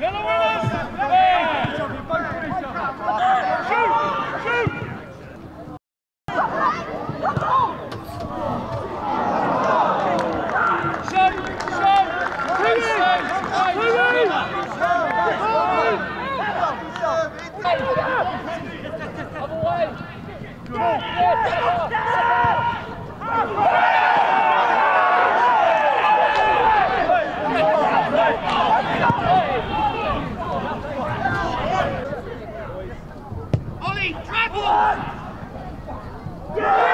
Yellow winners! Shoot! Come! Yeah!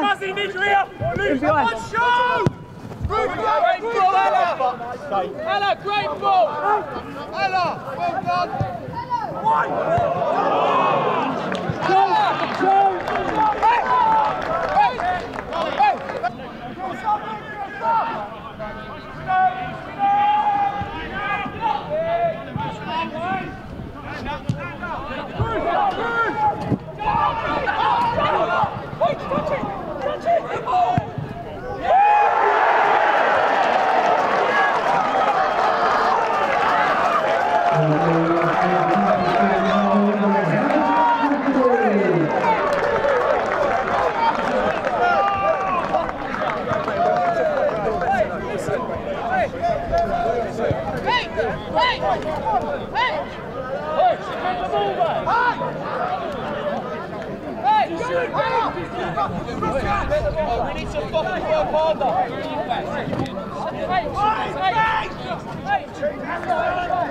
Massive injury up! Move behind! One show! Move behind! Great ball, Ella! Ella, great! Ella! Ella! Ella! Oh, we need some fucking work harder. Where are you guys? Hey, hey, hey!